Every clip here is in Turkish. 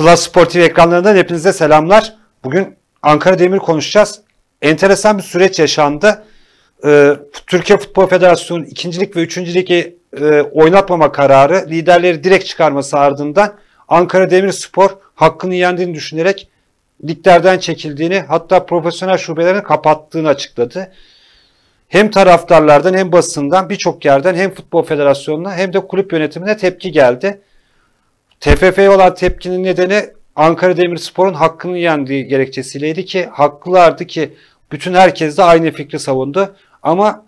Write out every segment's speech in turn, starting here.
Klas Sportif ekranlarından hepinize selamlar. Bugün Ankara Demir konuşacağız. Enteresan bir süreç yaşandı. Ee, Türkiye Futbol Federasyonu ikincilik ve üçüncülük e, oynatmama kararı liderleri direkt çıkarması ardından Ankara Demir Spor hakkını yendiğini düşünerek liglerden çekildiğini hatta profesyonel şubelerini kapattığını açıkladı. Hem taraftarlardan hem basından birçok yerden hem Futbol Federasyonu'na hem de kulüp yönetimine tepki geldi. TFF'ye olan tepkinin nedeni Ankara Demirspor'un hakkını yendiği gerekçesiyleydi ki haklılardı ki bütün herkes de aynı fikri savundu. Ama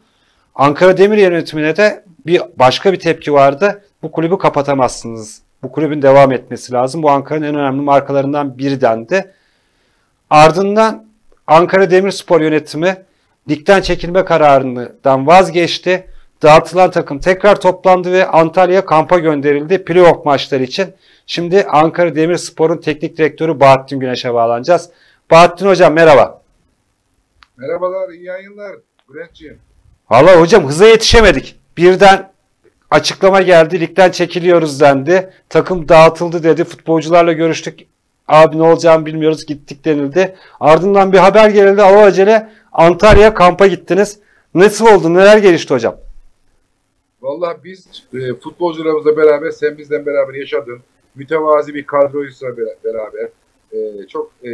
Ankara Demir yönetimine de bir başka bir tepki vardı. Bu kulübü kapatamazsınız. Bu kulübün devam etmesi lazım. Bu Ankara'nın en önemli markalarından biri dendi. Ardından Ankara Demirspor yönetimi ligden çekilme kararından vazgeçti. Dağıtılan takım tekrar toplandı ve Antalya kampa gönderildi playoff maçları için. Şimdi Ankara Demirspor'un teknik direktörü Bahattin Güneş'e bağlanacağız. Bahattin Hocam merhaba. Merhabalar, iyi yayınlar Bülent'ciğim. Valla hocam hıza yetişemedik. Birden açıklama geldi, ligden çekiliyoruz dendi. Takım dağıtıldı dedi, futbolcularla görüştük. Abi ne olacağını bilmiyoruz, gittik denildi. Ardından bir haber geldi, acele Antalya kampa gittiniz. Nasıl oldu, neler gelişti hocam? Vallahi biz e, futbolcularımızla beraber, sen bizden beraber yaşadın. Mütevazi bir kadroysa beraber e, çok e,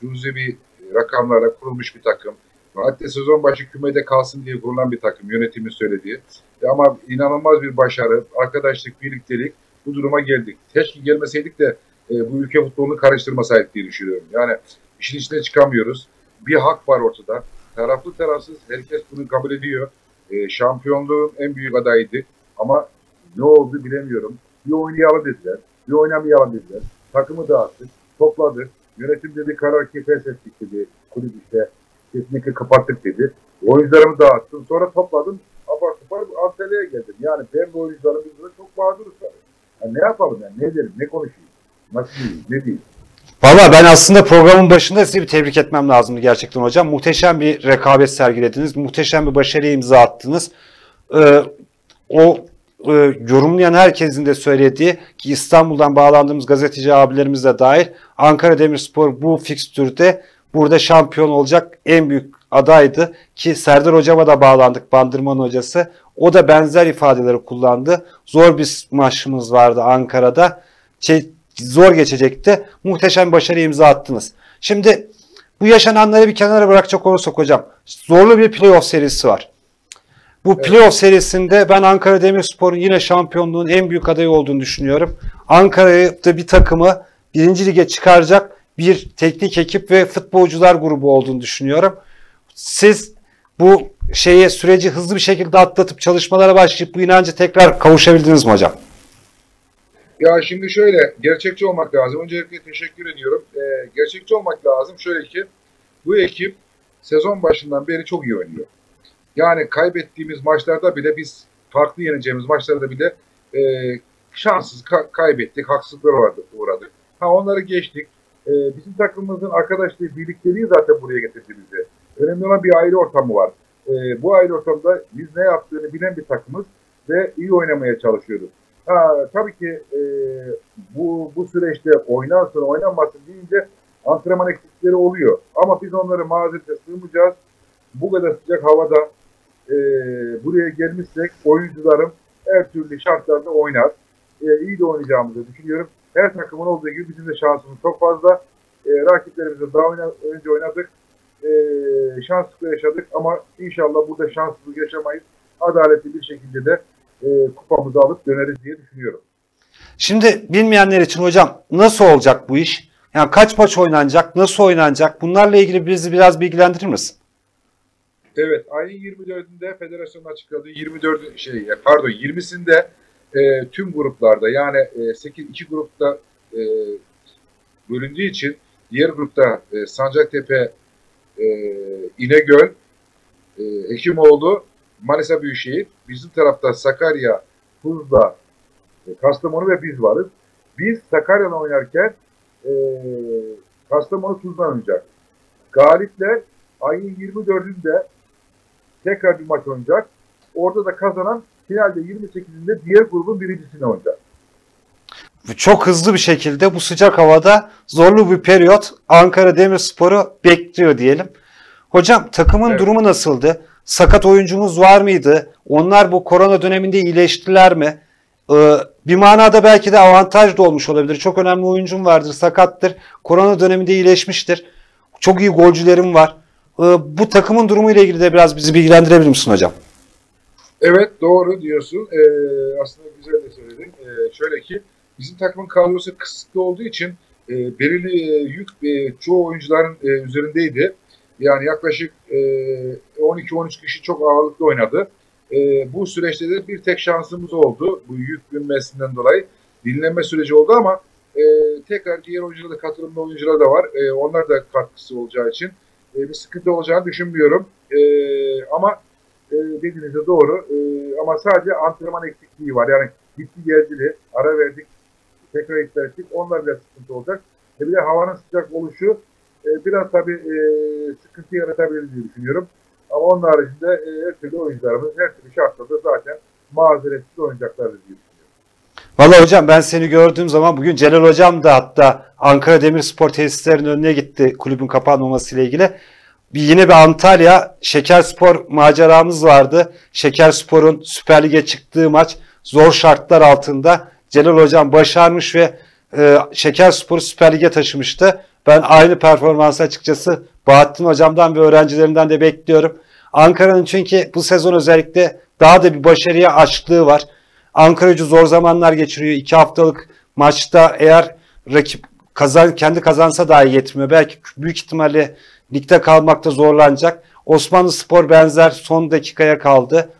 cüzi bir rakamlarla kurulmuş bir takım. Hatta sezon başı kümede kalsın diye kurulan bir takım yönetimin söylediği. E, ama inanılmaz bir başarı, arkadaşlık, birliktelik bu duruma geldik. Keşke gelmeseydik de e, bu ülke futbolunu karıştırmasaydık diye düşünüyorum. Yani işin içine çıkamıyoruz. Bir hak var ortada. Taraflı tarafsız herkes bunu kabul ediyor e, şampiyonluğun en büyük adayıydı. Ama ne oldu bilemiyorum. Bir oynayalım dediler. Bir oynamayalım dediler. Takımı dağıttık. Topladık. Yönetim dedi karar ki feshettik dedi. Kulüp işte kesinlikle kapattık dedi. Oyuncularımı dağıttım. Sonra topladım. Apar topar Antalya'ya geldim. Yani ben bu oyuncularımızla çok mağduruz tabii. Yani ne yapalım yani? Ne edelim? Ne konuşayım? Nasıl diyeyim? Ne diyeyim? Valla ben aslında programın başında sizi bir tebrik etmem lazımdı gerçekten hocam. Muhteşem bir rekabet sergilediniz. Muhteşem bir başarıya imza attınız. Ee, o e, yorumlayan herkesin de söylediği ki İstanbul'dan bağlandığımız gazeteci abilerimiz de dahil Ankara Demirspor bu fikstürde burada şampiyon olacak en büyük adaydı ki Serdar Hocam'a da bağlandık Bandırman hocası. O da benzer ifadeleri kullandı. Zor bir maçımız vardı Ankara'da. Şey, zor geçecekti. Muhteşem başarı imza attınız. Şimdi bu yaşananları bir kenara bırakacak olursak hocam. Zorlu bir playoff serisi var. Bu evet. playoff serisinde ben Ankara Demirspor'un yine şampiyonluğun en büyük adayı olduğunu düşünüyorum. Ankara'da bir takımı birinci lige çıkaracak bir teknik ekip ve futbolcular grubu olduğunu düşünüyorum. Siz bu şeye süreci hızlı bir şekilde atlatıp çalışmalara başlayıp bu inancı tekrar kavuşabildiniz mi hocam? Ya şimdi şöyle, gerçekçi olmak lazım. Öncelikle teşekkür ediyorum. Ee, gerçekçi olmak lazım. Şöyle ki, bu ekip sezon başından beri çok iyi oynuyor. Yani kaybettiğimiz maçlarda bile biz farklı yeneceğimiz maçlarda bile e, şanssız ka- kaybettik, haksızlıklara uğradık. Ha onları geçtik. E, bizim takımımızın arkadaşlığı, birlikteliği zaten buraya getirdi bizi. Önemli olan bir aile ortamı var. E, bu aile ortamında biz ne yaptığını bilen bir takımız ve iyi oynamaya çalışıyoruz. Ha, tabii ki e, bu bu süreçte oynansın oynanmasın deyince antrenman eksikleri oluyor. Ama biz onları mazerete sığmayacağız. Bu kadar sıcak havada e, buraya gelmişsek oyuncularım her türlü şartlarda oynar. E, iyi de oynayacağımızı düşünüyorum. Her takımın olduğu gibi bizim de şansımız çok fazla. E, rakiplerimizle daha oyna, önce oynadık. E, şanslı yaşadık ama inşallah burada şanssızlık yaşamayız. Adaletli bir şekilde de kupamızı alıp döneriz diye düşünüyorum. Şimdi bilmeyenler için hocam nasıl olacak bu iş? Yani kaç maç oynanacak, nasıl oynanacak? Bunlarla ilgili bizi biraz bilgilendirir misin? Evet, ayın 24'ünde federasyonun açıkladığı 24 şey pardon 20'sinde e, tüm gruplarda yani e, 8 iki grupta e, bölündüğü için diğer grupta e, Sancaktepe, e, İnegöl, e, Hekimoğlu Manisa Büyükşehir, bizim tarafta Sakarya, Tuzla, e, Kastamonu ve biz varız. Biz Sakarya'da oynarken e, Kastamonu Tuzla oynayacak. Galipler ayın 24'ünde tekrar bir maç oynayacak. Orada da kazanan finalde 28'inde diğer grubun birincisini oynayacak. çok hızlı bir şekilde bu sıcak havada zorlu bir periyot Ankara Demirspor'u bekliyor diyelim. Hocam takımın Evet. durumu nasıldı? Sakat oyuncumuz var mıydı? Onlar bu korona döneminde iyileştiler mi? Ee, bir manada belki de avantaj da olmuş olabilir. Çok önemli oyuncum vardır, sakattır. Korona döneminde iyileşmiştir. Çok iyi golcülerim var. Ee, bu takımın durumu ile ilgili de biraz bizi bilgilendirebilir misin hocam? Evet doğru diyorsun. Ee, aslında güzel de söyledin. Ee, şöyle ki bizim takımın kadrosu kısıtlı olduğu için e, belirli e, yük e, çoğu oyuncuların üzerindeydi. Yani yaklaşık e, 12-13 kişi çok ağırlıklı oynadı. E, bu süreçte de bir tek şansımız oldu. Bu yük binmesinden dolayı dinlenme süreci oldu ama e, tekrar diğer oyuncular da katılımlı oyuncular da var. E, onlar da katkısı olacağı için e, bir sıkıntı olacağını düşünmüyorum. E, ama e, dediğinizde doğru. E, ama sadece antrenman eksikliği var. Yani gitti geldi ara verdik, tekrar iptal ettik. Onlar biraz sıkıntı olacak. E, bir de havanın sıcak oluşu e, biraz tabii e, sıkıntı yaratabilir diye düşünüyorum. Ama onun haricinde e, her türlü oyuncularımız her türlü şartlarda zaten mazeretsiz oynayacaklardır diye. Valla hocam ben seni gördüğüm zaman bugün Celal hocam da hatta Ankara Demirspor tesislerinin önüne gitti kulübün kapanmaması ile ilgili. Bir, yine bir Antalya Şekerspor maceramız vardı. Şekerspor'un Süper Lig'e çıktığı maç zor şartlar altında Celal hocam başarmış ve e, Şekerspor'u Süper Lig'e taşımıştı. Ben aynı performansı açıkçası Bahattin hocamdan ve öğrencilerinden de bekliyorum. Ankara'nın çünkü bu sezon özellikle daha da bir başarıya açlığı var. Ankara gücü zor zamanlar geçiriyor. İki haftalık maçta eğer rakip kazan, kendi kazansa dahi yetmiyor. Belki büyük ihtimalle ligde kalmakta zorlanacak. Osmanlı Spor benzer son dakikaya kaldı.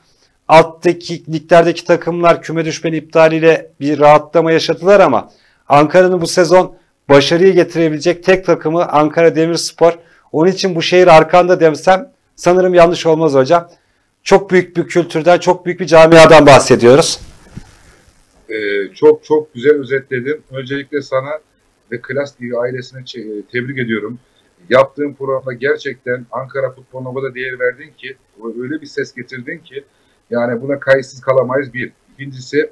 Alttaki liglerdeki takımlar küme düşmeni iptaliyle bir rahatlama yaşadılar ama Ankara'nın bu sezon başarıyı getirebilecek tek takımı Ankara Demirspor. Onun için bu şehir arkanda demsem sanırım yanlış olmaz hocam. Çok büyük bir kültürden, çok büyük bir camiadan bahsediyoruz. Ee, çok çok güzel özetledin. Öncelikle sana ve Klas TV ailesine çe- tebrik ediyorum. Yaptığın programda gerçekten Ankara futboluna o kadar değer verdin ki, öyle bir ses getirdin ki, yani buna kayıtsız kalamayız bir. İkincisi,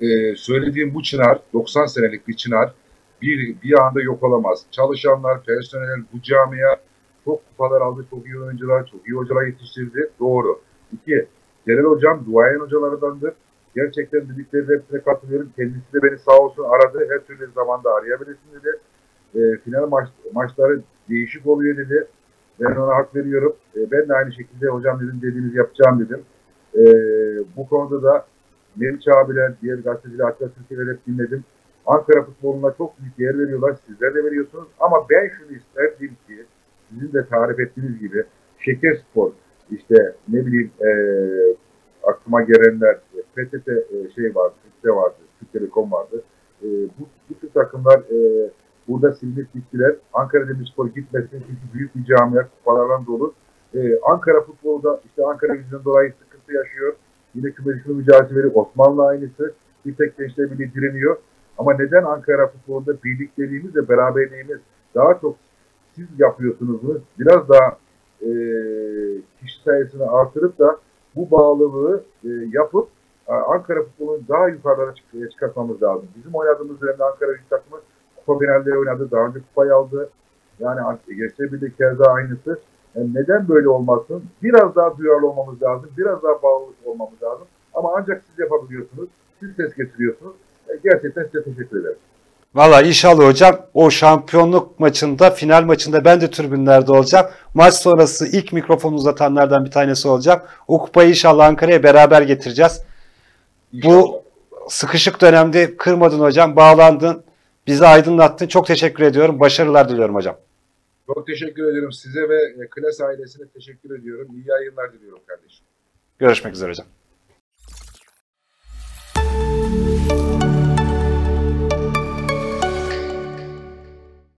e, söylediğim bu çınar, 90 senelik bir çınar, bir, bir anda yok olamaz. Çalışanlar, personel, bu camia çok kupalar aldı, çok iyi oyuncular, çok iyi hocalar yetiştirdi. Doğru. İki, Celal Hocam duayen hocalardandır. Gerçekten dedikleri hepsine katılıyorum. Kendisi de beni sağ olsun aradı. Her türlü zamanda arayabilirsin dedi. E, final maç, maçları değişik oluyor dedi. Ben ona hak veriyorum. E, ben de aynı şekilde hocam dedim dediğinizi yapacağım dedim. E, bu konuda da Meriç abiler, diğer gazeteciler, hatta Türkiye'de hep dinledim. Ankara futboluna çok büyük yer veriyorlar. Sizler de veriyorsunuz. Ama ben şunu isterdim ki sizin de tarif ettiğiniz gibi şeker spor, işte ne bileyim e, aklıma gelenler PTT e, şey vardı, Türk'te vardı, Türk Telekom vardı. E, bu, bu tür takımlar e, burada silinip gittiler. Ankara Demirspor gitmesin çünkü büyük bir camia kupalarla dolu. E, Ankara futbolda işte Ankara gücünden dolayı sıkıntı yaşıyor. Yine küme düşme mücadelesi. Osmanlı aynısı. Bir tek Gençler Birliği direniyor. Ama neden Ankara futbolunda birlikteliğimiz ve beraberliğimiz daha çok siz yapıyorsunuz bunu? Biraz daha e, kişi sayısını artırıp da bu bağlılığı e, yapıp e, Ankara futbolunu daha yukarılara çık- çıkartmamız lazım. Bizim oynadığımız dönemde Ankara gücü takımı kupa finalleri oynadı. Daha önce kupayı aldı. Yani Gençler Birliği keza aynısı. Yani neden böyle olmasın? Biraz daha duyarlı olmamız lazım. Biraz daha bağlılık olmamız lazım. Ama ancak siz yapabiliyorsunuz. Siz ses getiriyorsunuz. Gerçekten size teşekkür ederim. Valla inşallah hocam o şampiyonluk maçında, final maçında ben de tribünlerde olacağım. Maç sonrası ilk mikrofon uzatanlardan bir tanesi olacağım. O kupayı inşallah Ankara'ya beraber getireceğiz. İnşallah. Bu sıkışık dönemde kırmadın hocam, bağlandın, bizi aydınlattın. Çok teşekkür ediyorum. Başarılar diliyorum hocam. Çok teşekkür ederim size ve Klas ailesine teşekkür ediyorum. İyi yayınlar diliyorum kardeşim. Görüşmek üzere hocam.